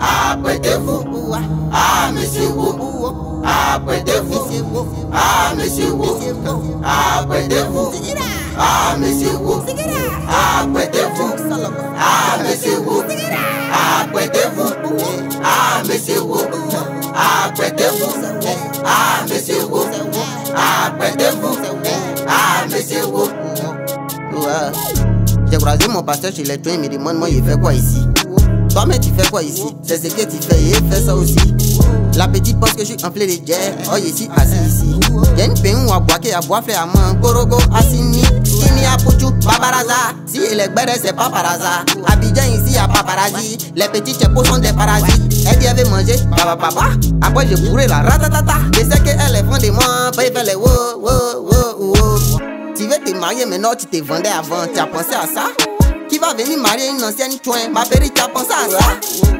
Apprêtez-vous. Ah, monsieur Wo. Ah, monsieur Wo. Ah, monsieur Wo. Ah, monsieur Wo. Ah, monsieur Wo. Ah, monsieur Wo. Ah, monsieur Wo. J'ai croisé mon pasteur chez les toits, il me demande moi il fait quoi ici Toi mais tu fais quoi ici? C'est ce que tu fais et il fait ça aussi. La petite pense que je suis en plein de guerre. Oh ici assis ici. Y'a une peine à boire qui a boire à main. Korogo Assini Kini Apuchu Babaraza. Si elle est bête c'est pas par hasard. Abidjan ici y'a pas paradis. Les petits tchepos sont des parasites. Elle dit veut manger. Papa papa Après je pourrais la ratatata. Je sais qu'elle est fan de moi. Pas fait les wo wo wo wo. Tu veux te marier maintenant, tu te vendais avant, tu as pensé à ça? Qui va venir marier une ancienne chouin Ma périe, tu as pensé à ça.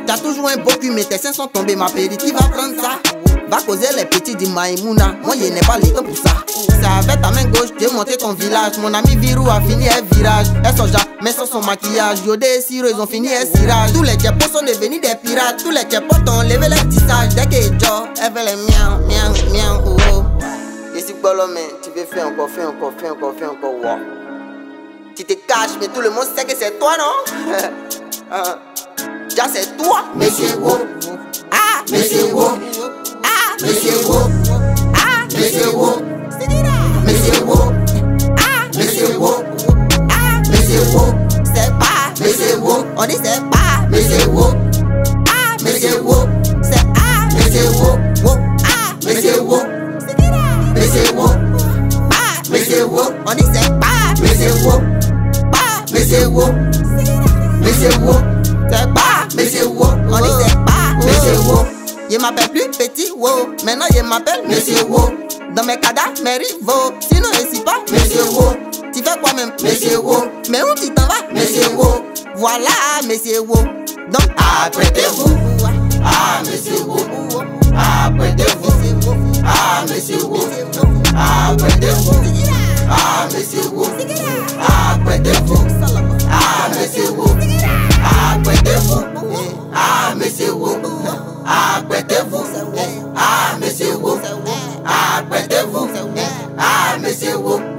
Tu as toujours un beau cul, mais tes seins sont tombés, ma périe, qui va prendre ça? Va causer les petits du Maïmouna, moi je n'ai pas le temps pour ça. C'est avec ta main gauche, j'ai monté ton village. Mon ami Virou a fini un virage. Elle sont mais sans son maquillage. Yodé et Siro, ils ont fini un cirage. Tous les tchepos sont devenus des pirates. Tous les tchepos ont levé les tissages Dès que Joe, elle fait les miens, miens, miens, oh oh. Ici, tu veux faire encore, faire encore, faire encore, faire encore, wow. Tu te caches, mais tout le monde sait que c'est toi, non Ah, Déjà, c'est toi, Monsieur Wo. Ah, Monsieur Wo. ah, Monsieur Wo. ah, Monsieur Wo. c'est. Ah, ah, Monsieur Wo. c'est pas. Monsieur Wo. On dit c'est pas. Monsieur Wo. Ah, Monsieur Wo. c'est ah, Wo. Wo, ah, Monsieur Wo. c'est là. Monsieur Wo. Ah, on dit c'est pas. C'est dit là. Monsieur Wo. C'est pas. Monsieur Wo. On dit c'est pas. Monsieur Wo. Je m'appelle plus petit, wow. Maintenant je m'appelle Monsieur Wo. Dans mes cadavres, mes rivaux. Sinon, je suis pas. Monsieur Wo. Tu fais quoi même Monsieur Wo. Mais où tu t'en vas Monsieur Wo. Voilà, monsieur Wo. Donc, Apprêtez-vous. Ah, monsieur Wo. Apprêtez-vous. Ah, monsieur Wo. Apprêtez-vous. I miss you.